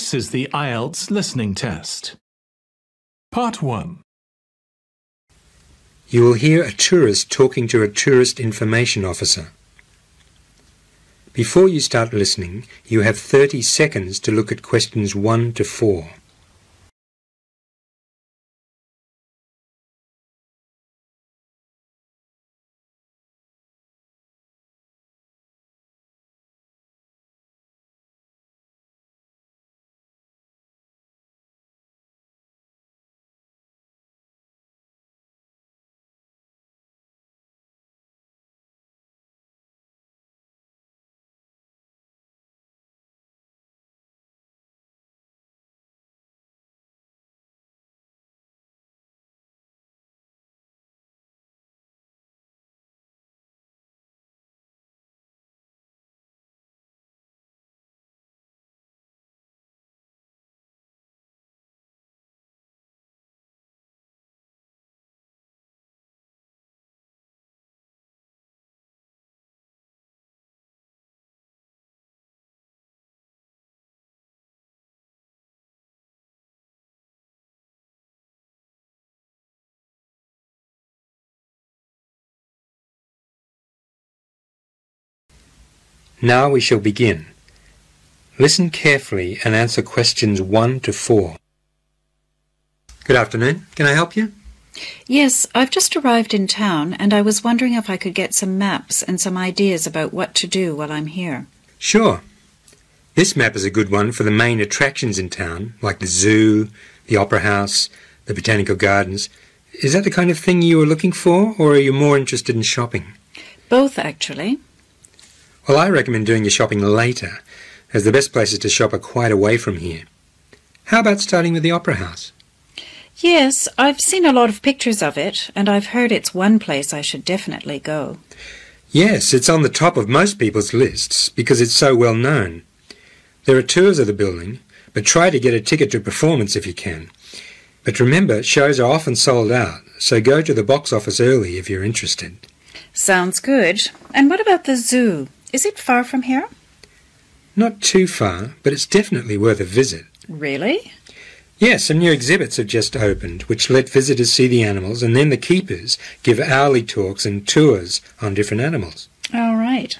This is the IELTS listening test. Part 1. You will hear a tourist talking to a tourist information officer. Before you start listening, you have 30 seconds to look at questions 1 to 4. Now we shall begin. Listen carefully and answer questions 1 to 4. Good afternoon. Can I help you? Yes, I've just arrived in town and I was wondering if I could get some maps and some ideas about what to do while I'm here. Sure. This map is a good one for the main attractions in town, like the zoo, the opera house, the botanical gardens. Is that the kind of thing you are looking for, or are you more interested in shopping? Both, actually. Well, I recommend doing your shopping later, as the best places to shop are quite away from here. How about starting with the Opera House? Yes, I've seen a lot of pictures of it, and I've heard it's one place I should definitely go. Yes, it's on the top of most people's lists because it's so well known. There are tours of the building, but try to get a ticket to performance if you can. But remember, shows are often sold out, so go to the box office early if you're interested. Sounds good. And what about the zoo? Is it far from here? Not too far, but it's definitely worth a visit. Really? Yes, some new exhibits have just opened, which let visitors see the animals, and then the keepers give hourly talks and tours on different animals. All right.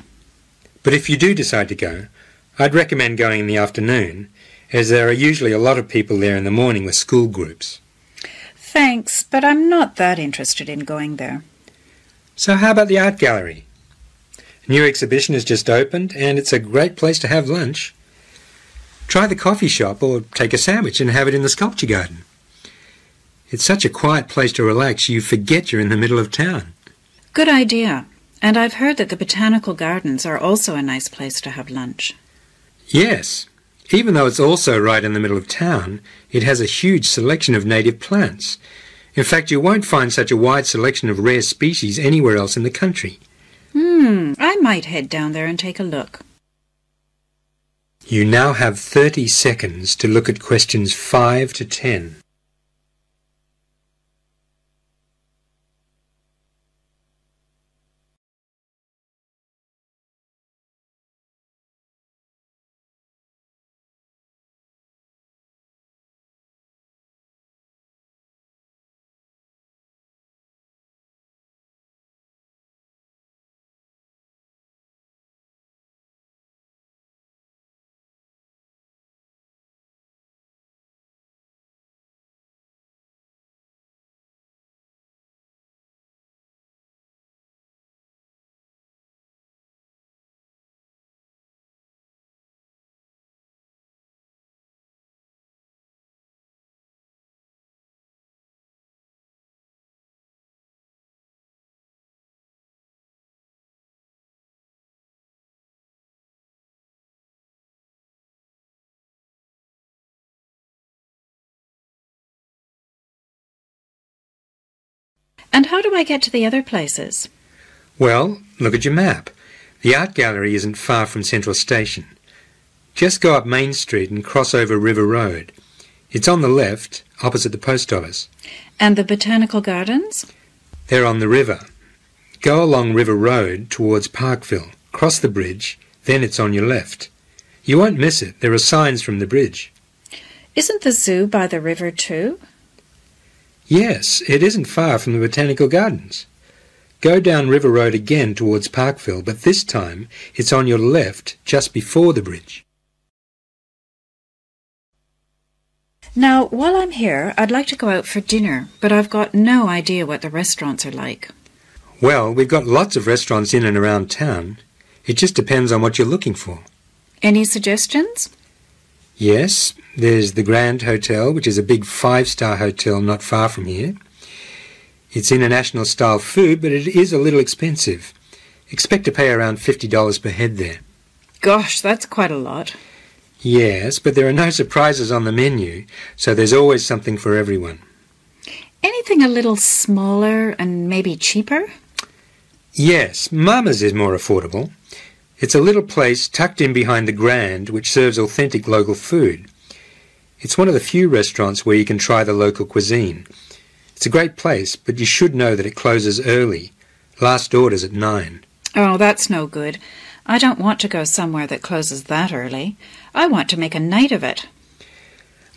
But if you do decide to go, I'd recommend going in the afternoon, as there are usually a lot of people there in the morning with school groups. Thanks, but I'm not that interested in going there. So how about the art gallery? New exhibition has just opened and it's a great place to have lunch. Try the coffee shop or take a sandwich and have it in the sculpture garden. It's such a quiet place to relax you forget you're in the middle of town. Good idea. And I've heard that the botanical gardens are also a nice place to have lunch. Yes. Even though it's also right in the middle of town, it has a huge selection of native plants. In fact, you won't find such a wide selection of rare species anywhere else in the country. Hmm, I might head down there and take a look. You now have 30 seconds to look at questions 5 to 10. And how do I get to the other places? Well, look at your map. The art gallery isn't far from Central Station. Just go up Main Street and cross over River Road. It's on the left, opposite the post office. And the botanical gardens? They're on the river. Go along River Road towards Parkville, cross the bridge, then it's on your left. You won't miss it. There are signs from the bridge. Isn't the zoo by the river too? Yes, it isn't far from the Botanical Gardens. Go down River Road again towards Parkville, but this time it's on your left just before the bridge. Now, while I'm here, I'd like to go out for dinner, but I've got no idea what the restaurants are like. Well, we've got lots of restaurants in and around town. It just depends on what you're looking for. Any suggestions? Yes, there's the Grand Hotel, which is a big five-star hotel not far from here. It's international style food, but it is a little expensive. Expect to pay around $50 per head there. Gosh, that's quite a lot. Yes, but there are no surprises on the menu, so there's always something for everyone. Anything a little smaller and maybe cheaper? Yes, Mama's is more affordable. It's a little place tucked in behind the Grand which serves authentic local food. It's one of the few restaurants where you can try the local cuisine. It's a great place, but you should know that it closes early. Last order's at nine. Oh, that's no good. I don't want to go somewhere that closes that early. I want to make a night of it.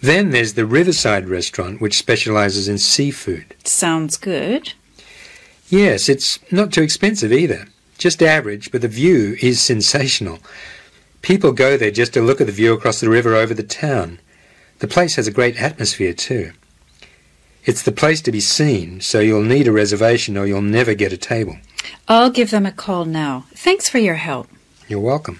Then there's the Riverside restaurant, which specializes in seafood. Sounds good. Yes, it's not too expensive either. Just average, but the view is sensational. People go there just to look at the view across the river over the town. The place has a great atmosphere too. It's the place to be seen, so you'll need a reservation or you'll never get a table. I'll give them a call now. Thanks for your help. You're welcome.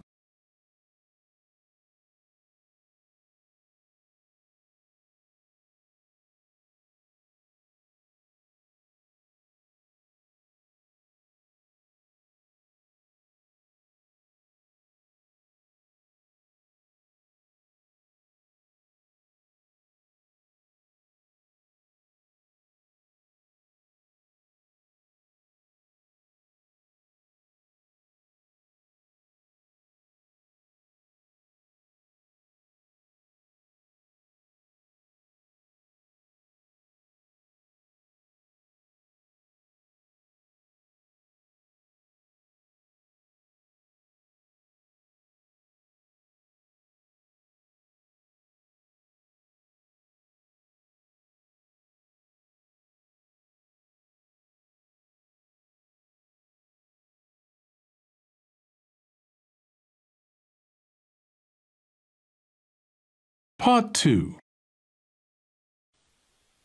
Part 2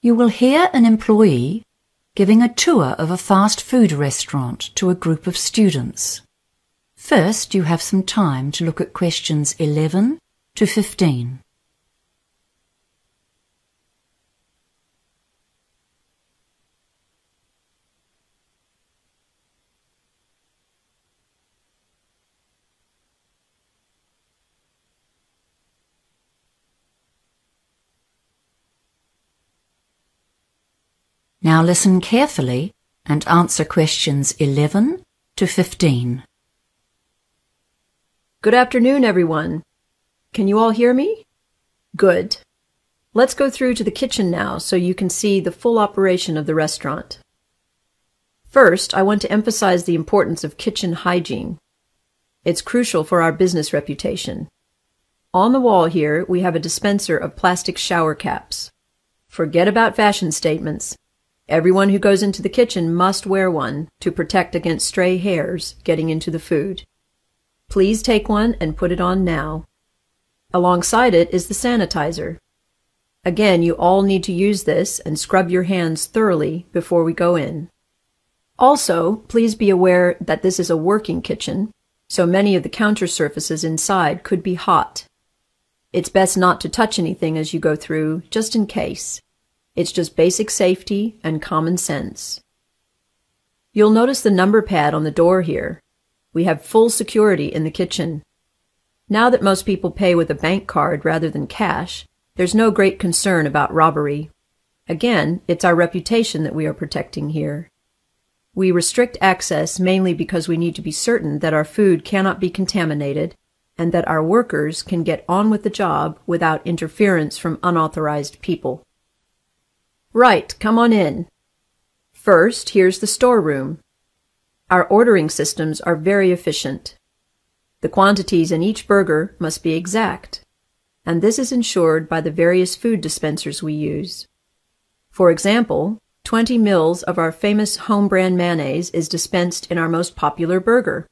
You will hear an employee giving a tour of a fast food restaurant to a group of students. First, you have some time to look at questions 11 to 15. Now listen carefully and answer questions 11 to 15. Good afternoon, everyone. Can you all hear me? Good. Let's go through to the kitchen now so you can see the full operation of the restaurant. First, I want to emphasize the importance of kitchen hygiene. It's crucial for our business reputation. On the wall here, we have a dispenser of plastic shower caps. Forget about fashion statements. Everyone who goes into the kitchen must wear one to protect against stray hairs getting into the food. Please take one and put it on now. Alongside it is the sanitizer. Again, you all need to use this and scrub your hands thoroughly before we go in. Also, please be aware that this is a working kitchen, so many of the counter surfaces inside could be hot. It's best not to touch anything as you go through, just in case. It's just basic safety and common sense. You'll notice the number pad on the door here. We have full security in the kitchen. Now that most people pay with a bank card rather than cash, there's no great concern about robbery. Again, it's our reputation that we are protecting here. We restrict access mainly because we need to be certain that our food cannot be contaminated and that our workers can get on with the job without interference from unauthorized people. Right, come on in. First, here's the storeroom. Our ordering systems are very efficient. The quantities in each burger must be exact, and this is ensured by the various food dispensers we use. For example, 20 mils of our famous home brand mayonnaise is dispensed in our most popular burger.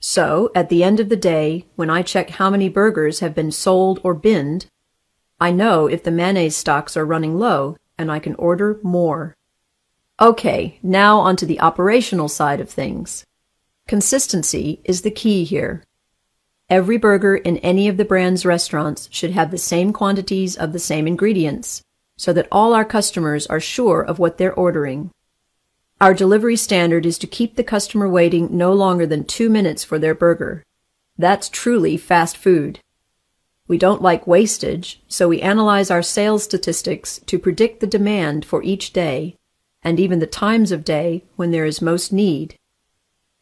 So, at the end of the day, when I check how many burgers have been sold or binned, I know if the mayonnaise stocks are running low and I can order more. Okay, now onto the operational side of things. Consistency is the key here. Every burger in any of the brand's restaurants should have the same quantities of the same ingredients, so that all our customers are sure of what they're ordering. Our delivery standard is to keep the customer waiting no longer than two minutes for their burger. That's truly fast food. We don't like wastage, so we analyze our sales statistics to predict the demand for each day, and even the times of day when there is most need.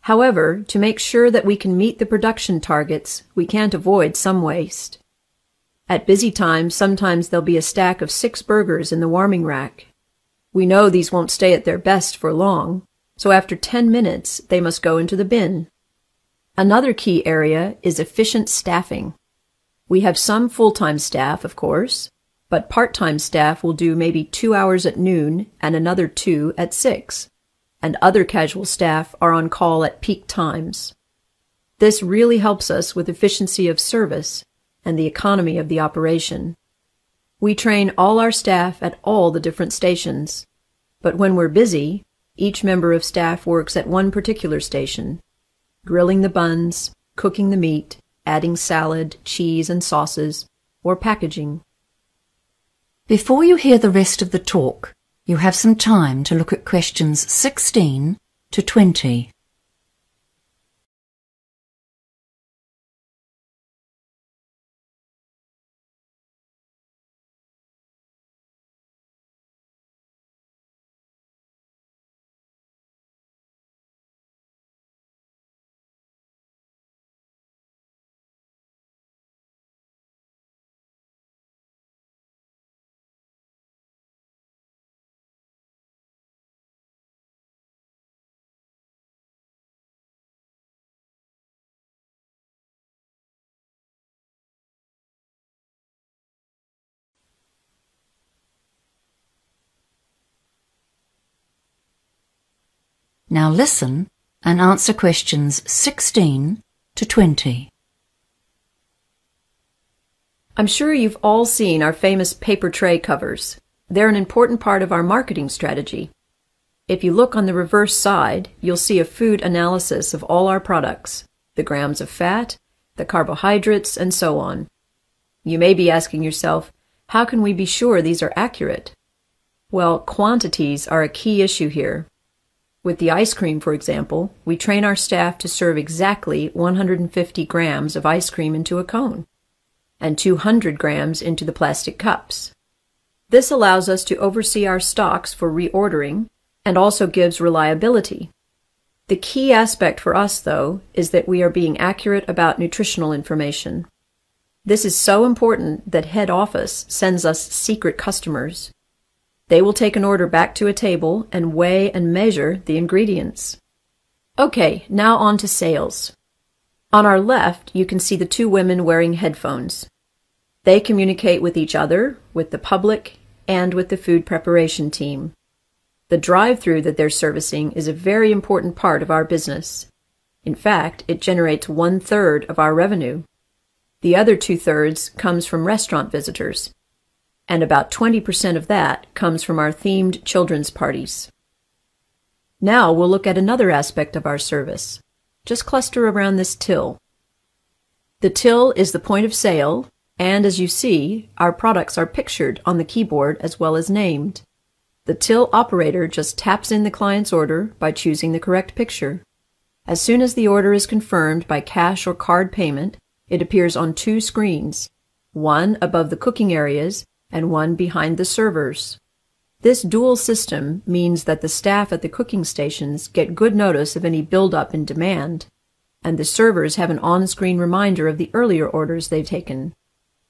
However, to make sure that we can meet the production targets, we can't avoid some waste. At busy times, sometimes there'll be a stack of six burgers in the warming rack. We know these won't stay at their best for long, so after 10 minutes, they must go into the bin. Another key area is efficient staffing. We have some full-time staff, of course, but part-time staff will do maybe two hours at noon and another two at six, and other casual staff are on call at peak times. This really helps us with efficiency of service and the economy of the operation. We train all our staff at all the different stations, but when we're busy, each member of staff works at one particular station, grilling the buns, cooking the meat, adding salad, cheese, and sauces, or packaging. Before you hear the rest of the talk, you have some time to look at questions 16 to 20. Now listen and answer questions 16 to 20. I'm sure you've all seen our famous paper tray covers. They're an important part of our marketing strategy. If you look on the reverse side, you'll see a food analysis of all our products, the grams of fat, the carbohydrates, and so on. You may be asking yourself, how can we be sure these are accurate? Well, quantities are a key issue here. With the ice cream, for example, we train our staff to serve exactly 150 grams of ice cream into a cone and 200 grams into the plastic cups. This allows us to oversee our stocks for reordering and also gives reliability. The key aspect for us, though, is that we are being accurate about nutritional information. This is so important that head office sends us secret customers they will take an order back to a table and weigh and measure the ingredients. Okay, now on to sales. On our left, you can see the two women wearing headphones. They communicate with each other, with the public, and with the food preparation team. The drive-through that they're servicing is a very important part of our business. In fact, it generates one third of our revenue. The other two thirds comes from restaurant visitors and about 20% of that comes from our themed children's parties. Now we'll look at another aspect of our service. Just cluster around this till. The till is the point of sale, and as you see, our products are pictured on the keyboard as well as named. The till operator just taps in the client's order by choosing the correct picture. As soon as the order is confirmed by cash or card payment, it appears on two screens, one above the cooking areas and one behind the servers. This dual system means that the staff at the cooking stations get good notice of any buildup in demand, and the servers have an on-screen reminder of the earlier orders they've taken.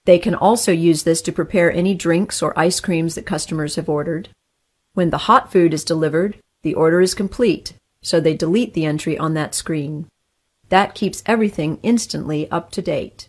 They can also use this to prepare any drinks or ice creams that customers have ordered. When the hot food is delivered, the order is complete, so they delete the entry on that screen. That keeps everything instantly up to date.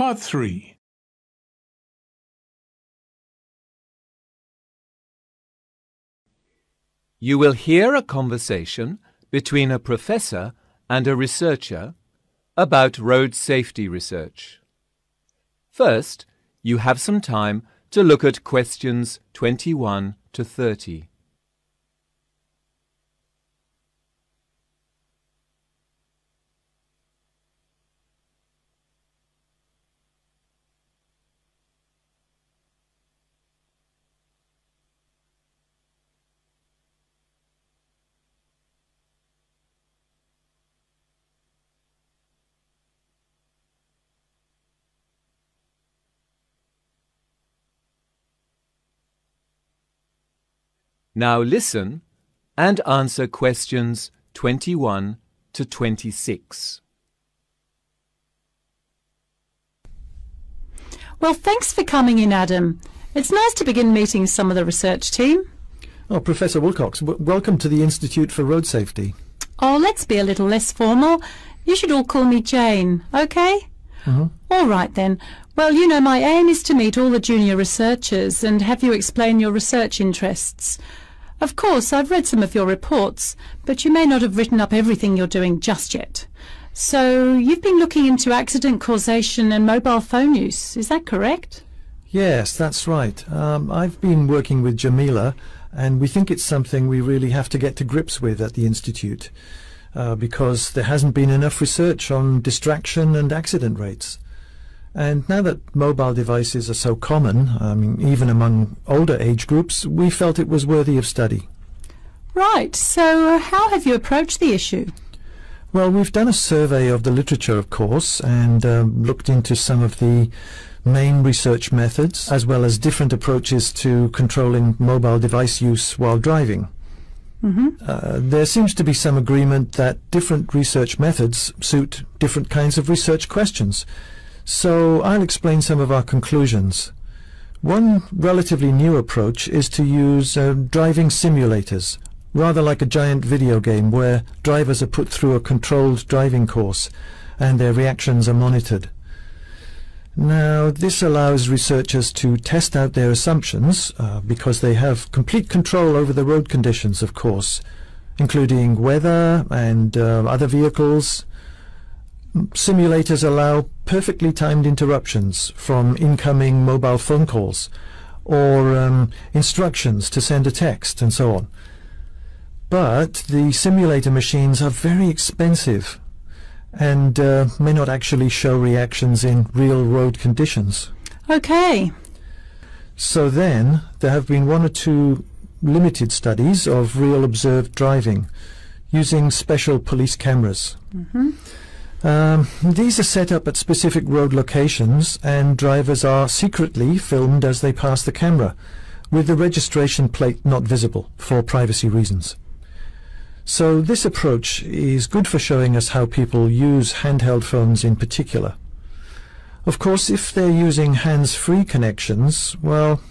Part 3 You will hear a conversation between a professor and a researcher about road safety research. First, you have some time to look at questions 21 to 30. Now listen and answer questions 21 to 26. Well, thanks for coming in, Adam. It's nice to begin meeting some of the research team. Oh, Professor Wilcox, welcome to the Institute for Road Safety. Oh, let's be a little less formal. You should all call me Jane, okay? Mm-hmm. All right then. Well, you know, my aim is to meet all the junior researchers and have you explain your research interests. Of course, I've read some of your reports, but you may not have written up everything you're doing just yet. So, you've been looking into accident causation and mobile phone use, is that correct? Yes, that's right. Um, I've been working with Jamila, and we think it's something we really have to get to grips with at the Institute, uh, because there hasn't been enough research on distraction and accident rates. And now that mobile devices are so common, I mean, even among older age groups, we felt it was worthy of study. Right. So, uh, how have you approached the issue? Well, we've done a survey of the literature, of course, and um, looked into some of the main research methods, as well as different approaches to controlling mobile device use while driving. Mm-hmm. Uh, there seems to be some agreement that different research methods suit different kinds of research questions. So I'll explain some of our conclusions. One relatively new approach is to use uh, driving simulators, rather like a giant video game where drivers are put through a controlled driving course and their reactions are monitored. Now, this allows researchers to test out their assumptions uh, because they have complete control over the road conditions, of course, including weather and uh, other vehicles, simulators allow perfectly timed interruptions from incoming mobile phone calls or um, instructions to send a text and so on. But the simulator machines are very expensive and uh, may not actually show reactions in real road conditions. Okay. So then, there have been one or two limited studies of real observed driving using special police cameras. Mm-hmm. Um, these are set up at specific road locations and drivers are secretly filmed as they pass the camera, with the registration plate not visible for privacy reasons. So this approach is good for showing us how people use handheld phones in particular. Of course, if they're using hands-free connections, well,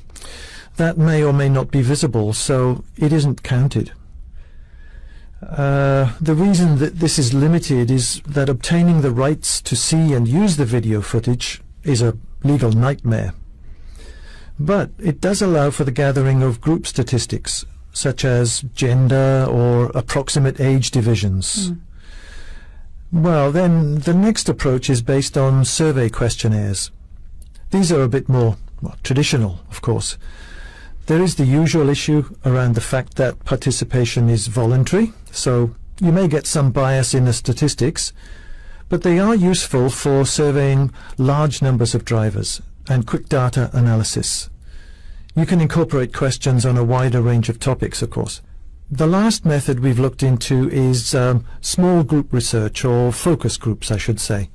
that may or may not be visible, so it isn't counted. Uh, the reason that this is limited is that obtaining the rights to see and use the video footage is a legal nightmare. But it does allow for the gathering of group statistics, such as gender or approximate age divisions. Mm. Well, then the next approach is based on survey questionnaires. These are a bit more well, traditional, of course. There is the usual issue around the fact that participation is voluntary, so you may get some bias in the statistics, but they are useful for surveying large numbers of drivers and quick data analysis. You can incorporate questions on a wider range of topics, of course. The last method we've looked into is um, small group research, or focus groups, I should say.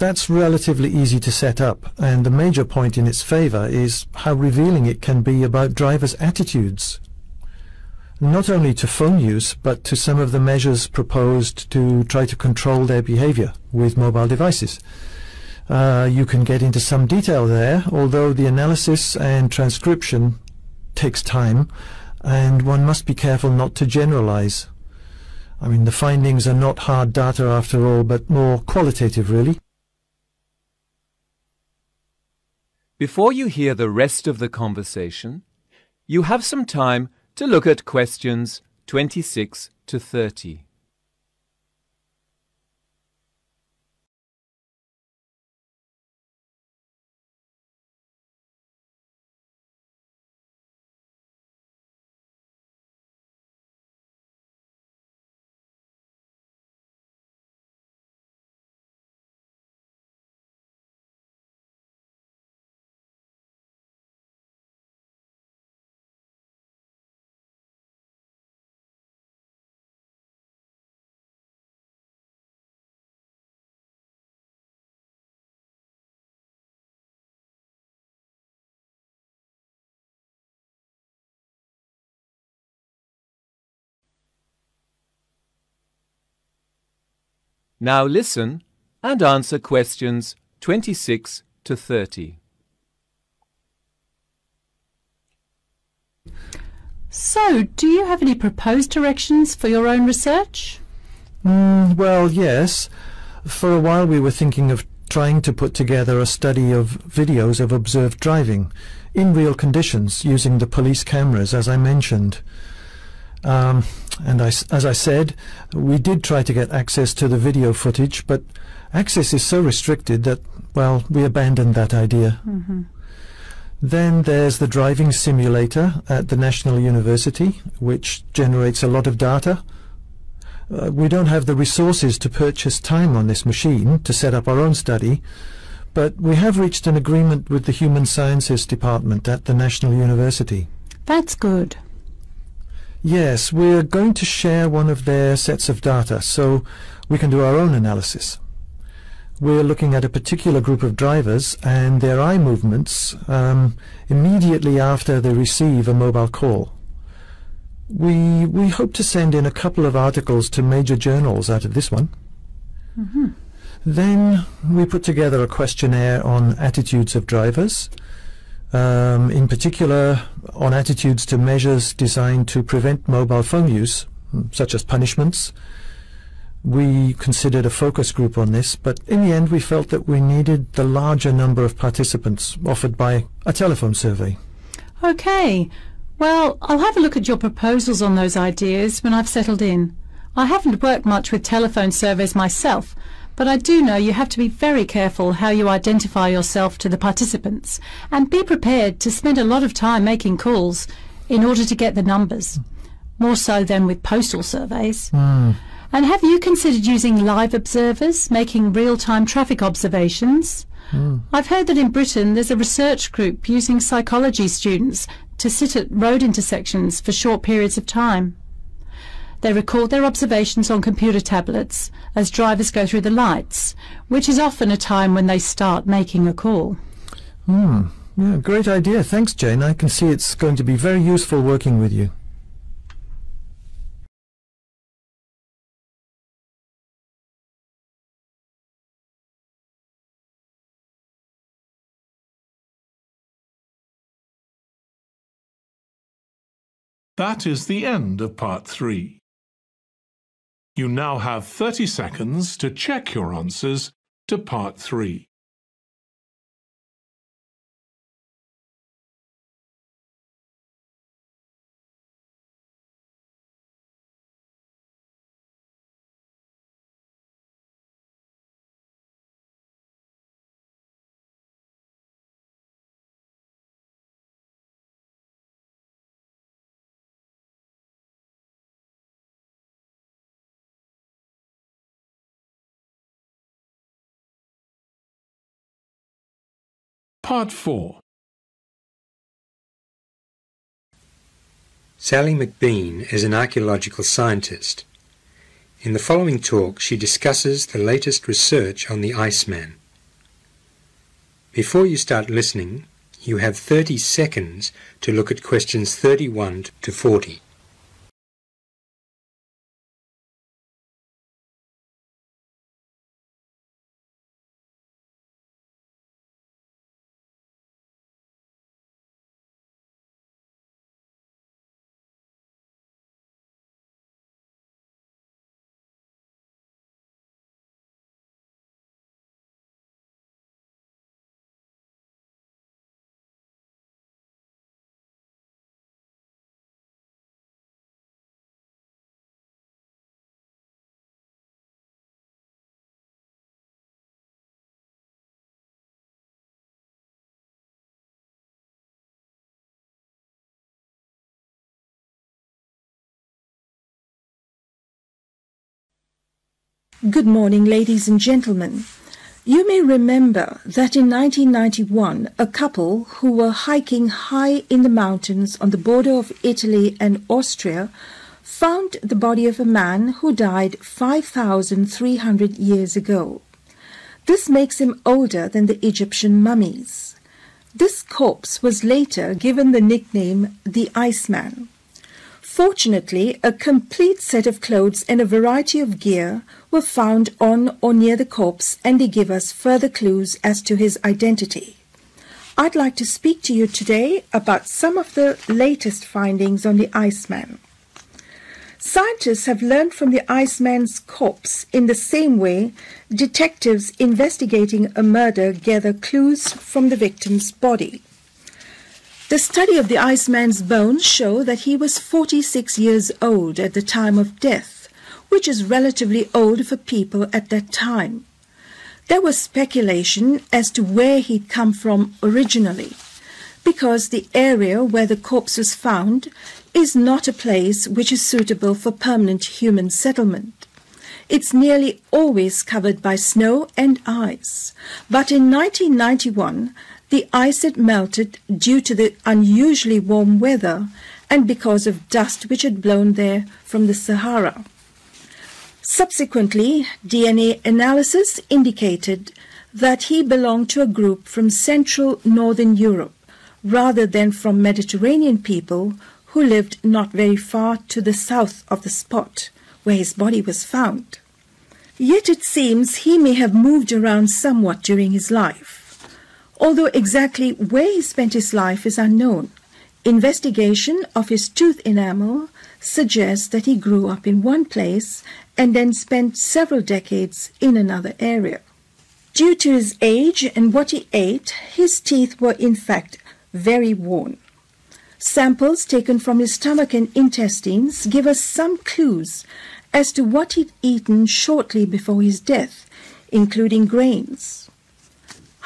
That's relatively easy to set up, and the major point in its favour is how revealing it can be about drivers' attitudes. Not only to phone use, but to some of the measures proposed to try to control their behaviour with mobile devices. Uh, you can get into some detail there, although the analysis and transcription takes time, and one must be careful not to generalize. I mean, the findings are not hard data after all, but more qualitative, really. Before you hear the rest of the conversation, you have some time to look at questions 26 to 30. Now listen and answer questions 26 to 30. So, do you have any proposed directions for your own research? Mm, well, yes. For a while we were thinking of trying to put together a study of videos of observed driving in real conditions using the police cameras, as I mentioned. Um, and I, as I said, we did try to get access to the video footage, but access is so restricted that, well, we abandoned that idea. Mm-hmm. Then there's the driving simulator at the National University, which generates a lot of data. Uh, we don't have the resources to purchase time on this machine to set up our own study, but we have reached an agreement with the Human Sciences Department at the National University. That's good. Yes, we're going to share one of their sets of data so we can do our own analysis. We're looking at a particular group of drivers and their eye movements um, immediately after they receive a mobile call. We, we hope to send in a couple of articles to major journals out of this one. Mm-hmm. Then we put together a questionnaire on attitudes of drivers, um, in particular on attitudes to measures designed to prevent mobile phone use, such as punishments. We considered a focus group on this, but in the end we felt that we needed the larger number of participants offered by a telephone survey. Okay. Well, I'll have a look at your proposals on those ideas when I've settled in. I haven't worked much with telephone surveys myself, but I do know you have to be very careful how you identify yourself to the participants and be prepared to spend a lot of time making calls in order to get the numbers, more so than with postal surveys. Mm. And have you considered using live observers, making real-time traffic observations? Mm. I've heard that in Britain there's a research group using psychology students to sit at road intersections for short periods of time. They record their observations on computer tablets as drivers go through the lights, which is often a time when they start making a call. Hmm. Yeah, great idea. Thanks, Jane. I can see it's going to be very useful working with you. That is the end of part three. You now have 30 seconds to check your answers to part 3. Part 4 Sally McBean is an archaeological scientist. In the following talk, she discusses the latest research on the Iceman. Before you start listening, you have 30 seconds to look at questions 31 to 40. Good morning, ladies and gentlemen. You may remember that in 1991, a couple who were hiking high in the mountains on the border of Italy and Austria found the body of a man who died 5,300 years ago. This makes him older than the Egyptian mummies. This corpse was later given the nickname the Iceman. Fortunately, a complete set of clothes and a variety of gear were found on or near the corpse and they give us further clues as to his identity. I'd like to speak to you today about some of the latest findings on the Iceman. Scientists have learned from the Iceman's corpse in the same way detectives investigating a murder gather clues from the victim's body. The study of the Iceman's bones show that he was 46 years old at the time of death, which is relatively old for people at that time. There was speculation as to where he'd come from originally, because the area where the corpse was found is not a place which is suitable for permanent human settlement. It's nearly always covered by snow and ice. But in 1991, the ice had melted due to the unusually warm weather and because of dust which had blown there from the Sahara. Subsequently, DNA analysis indicated that he belonged to a group from Central Northern Europe rather than from Mediterranean people who lived not very far to the south of the spot where his body was found. Yet it seems he may have moved around somewhat during his life. Although exactly where he spent his life is unknown, investigation of his tooth enamel suggests that he grew up in one place and then spent several decades in another area. Due to his age and what he ate, his teeth were in fact very worn. Samples taken from his stomach and intestines give us some clues as to what he'd eaten shortly before his death, including grains.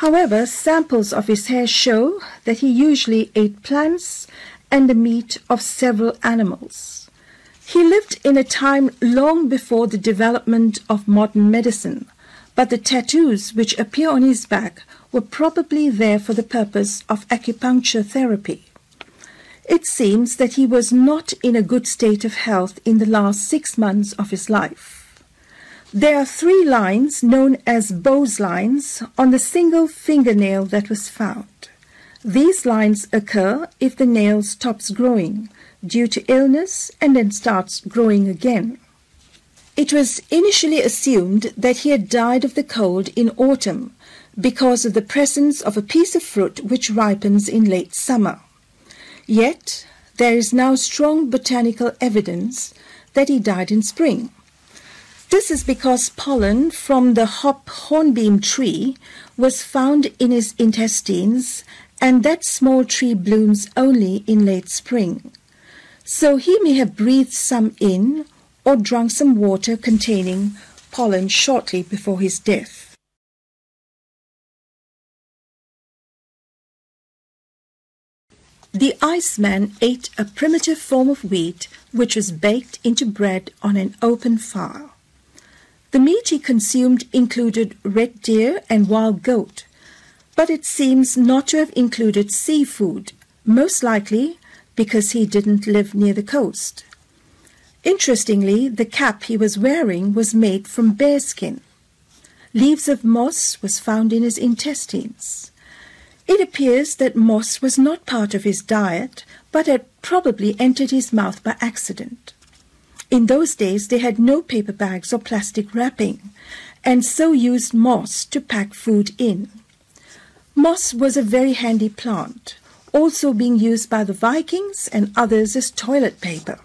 However, samples of his hair show that he usually ate plants and the meat of several animals. He lived in a time long before the development of modern medicine, but the tattoos which appear on his back were probably there for the purpose of acupuncture therapy. It seems that he was not in a good state of health in the last six months of his life. There are three lines known as Beau's lines on the single fingernail that was found. These lines occur if the nail stops growing due to illness and then starts growing again. It was initially assumed that he had died of the cold in autumn because of the presence of a piece of fruit which ripens in late summer. Yet, there is now strong botanical evidence that he died in spring. This is because pollen from the hop hornbeam tree was found in his intestines and that small tree blooms only in late spring. So he may have breathed some in or drunk some water containing pollen shortly before his death. The Iceman ate a primitive form of wheat which was baked into bread on an open fire. The meat he consumed included red deer and wild goat, but it seems not to have included seafood, most likely because he didn't live near the coast. Interestingly, the cap he was wearing was made from bearskin. Leaves of moss was found in his intestines. It appears that moss was not part of his diet, but had probably entered his mouth by accident. In those days they had no paper bags or plastic wrapping, and so used moss to pack food in. Moss was a very handy plant, also being used by the Vikings and others as toilet paper.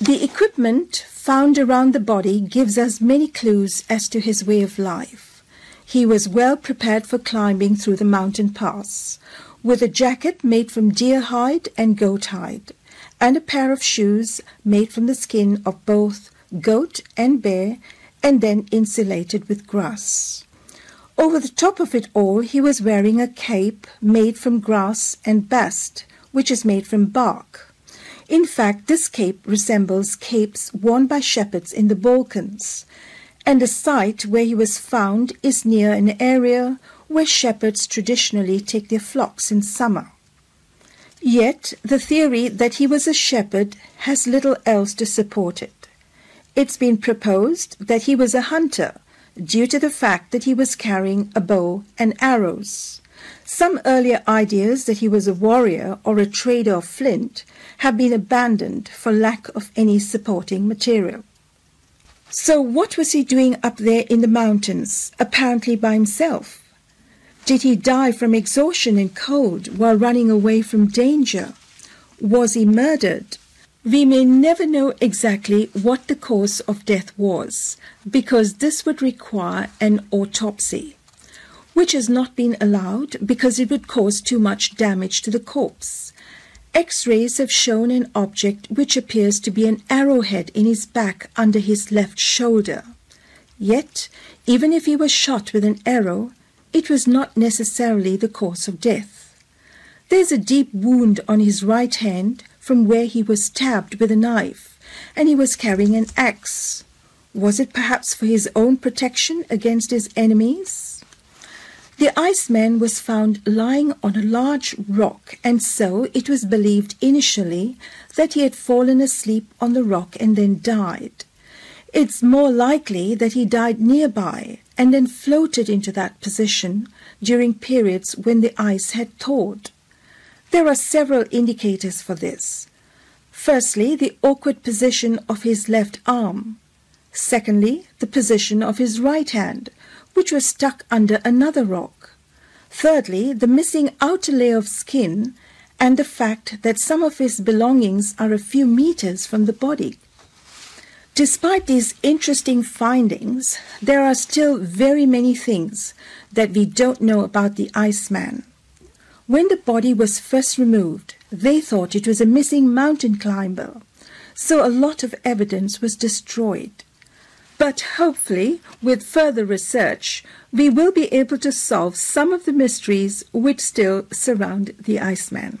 The equipment found around the body gives us many clues as to his way of life. He was well prepared for climbing through the mountain pass, with a jacket made from deer hide and goat hide and a pair of shoes made from the skin of both goat and bear and then insulated with grass. Over the top of it all, he was wearing a cape made from grass and bast, which is made from bark. In fact, this cape resembles capes worn by shepherds in the Balkans, and the site where he was found is near an area where shepherds traditionally take their flocks in summer. Yet the theory that he was a shepherd has little else to support it. It's been proposed that he was a hunter due to the fact that he was carrying a bow and arrows. Some earlier ideas that he was a warrior or a trader of flint have been abandoned for lack of any supporting material. So what was he doing up there in the mountains, apparently by himself? Did he die from exhaustion and cold while running away from danger? Was he murdered? We may never know exactly what the cause of death was, because this would require an autopsy, which has not been allowed because it would cause too much damage to the corpse. X-rays have shown an object which appears to be an arrowhead in his back under his left shoulder. Yet, even if he was shot with an arrow, it was not necessarily the cause of death. There's a deep wound on his right hand from where he was stabbed with a knife, and he was carrying an axe. Was it perhaps for his own protection against his enemies? The Iceman was found lying on a large rock, and so it was believed initially that he had fallen asleep on the rock and then died. It's more likely that he died nearby and then floated into that position during periods when the ice had thawed. There are several indicators for this. Firstly, the awkward position of his left arm. Secondly, the position of his right hand, which was stuck under another rock. Thirdly, the missing outer layer of skin and the fact that some of his belongings are a few meters from the body. Despite these interesting findings, there are still very many things that we don't know about the Iceman. When the body was first removed, they thought it was a missing mountain climber, so a lot of evidence was destroyed. But hopefully, with further research, we will be able to solve some of the mysteries which still surround the Iceman.